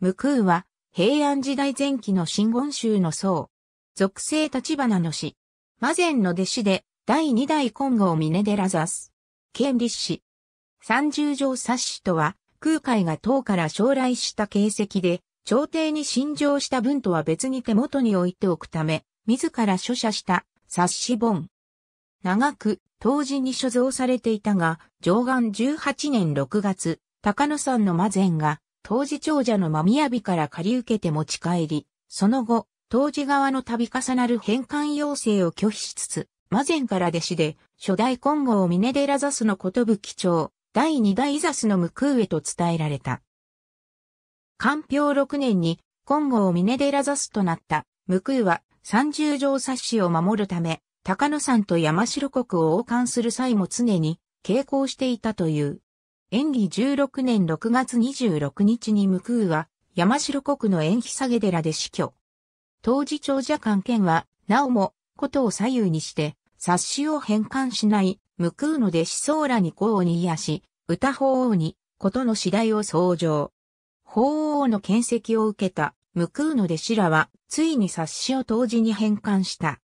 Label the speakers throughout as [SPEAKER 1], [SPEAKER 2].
[SPEAKER 1] 無空は平安時代前期の真言宗の僧。属性立花の死。魔前の弟子で第二代金剛峰寺ザス。県立史。三十条冊子とは空海が唐から将来した形跡で、朝廷に信条した文とは別に手元に置いておくため、自ら書写した冊子本。長く、当時に所蔵されていたが、上岸18年6月、高野山の魔前が、当時長者の間宮日から借り受けて持ち帰り、その後、当時側の度重なる返還要請を拒否しつつ、魔前から弟子で、初代金剛峰寺ザスのことぶ記帳、第二代ザスの無空へと伝えられた。官標6年に、金剛峰寺ザスとなった無空は三十条冊子を守るため、高野山と山城国を王冠する際も常に傾向していたという。演技16年6月26日に無空は山城国の延期下げ寺で死去。当時長者官権は、なおも、ことを左右にして、冊子を返還しない、無空の弟子僧らに公に癒し、歌法王に、ことの次第を相乗。法王の見跡を受けた、無空の弟子らは、ついに冊子を当時に返還した。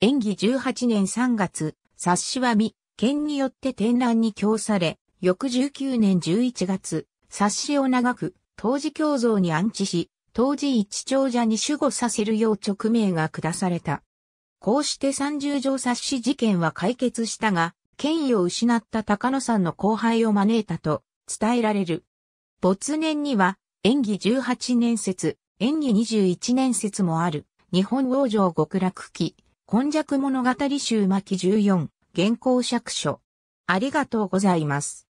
[SPEAKER 1] 演技18年3月、冊子は未、剣によって展覧に供され、翌19年11月、冊子を長く、当時教像に安置し、当時一長者に守護させるよう勅命が下された。こうして三十条冊子事件は解決したが、権威を失った高野山の後輩を招いたと伝えられる。没年には演技18年説、演技21年説もある。日本王城極楽記。今弱物語集巻14、原稿釈書。ありがとうございます。